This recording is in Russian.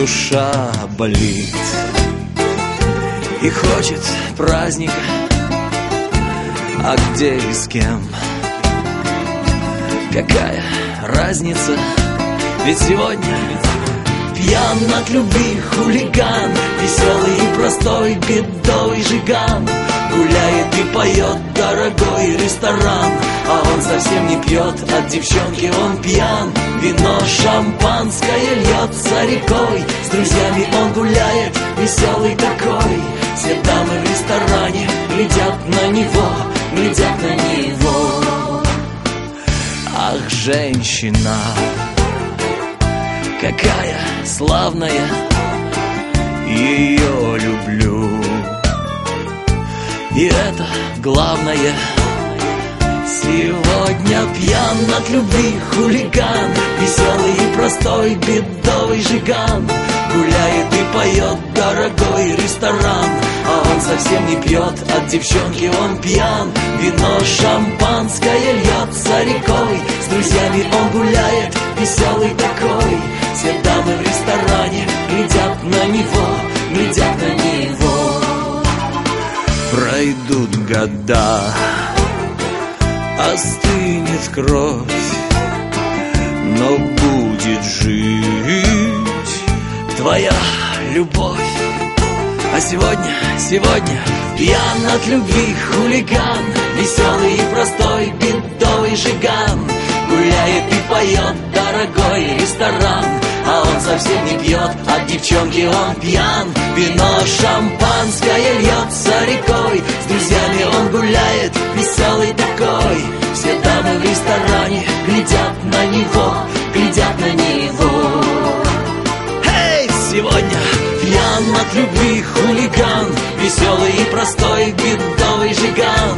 душа болит. И хочет праздника А где и с кем? Какая разница? Ведь сегодня От любви хулиган Веселый и простой бедовый жиган. Гуляет и поет дорогой ресторан А он совсем не пьет, от девчонки он пьян. Вино шампанское льется рекой С друзьями он гуляет, веселый такой. Все дамы в ресторане глядят на него Глядят на него. Ах, женщина, какая славная Ее люблю. И это главное. Сегодня пьян от любви хулиган Веселый и простой бедовый жиган. Гуляет и поет дорогой ресторан А он совсем не пьет, от девчонки он пьян. Вино шампанское льется рекой С друзьями он гуляет, веселый такой. Все дамы в ресторане глядят на него, глядят на него. Пройдут года, остынет кровь Но будет жить твоя любовь. А сегодня, сегодня пьян от любви хулиган Веселый и простой бедовый жиган Гуляет и поет дорогой ресторан. А он совсем не пьет, от девчонки он пьян. Вино шампанское льется рекой. С друзьями он гуляет, веселый такой. Все дамы в ресторане глядят на него, глядят на него. Эй, сегодня пьян от любви хулиган. Веселый и простой бедовый жиган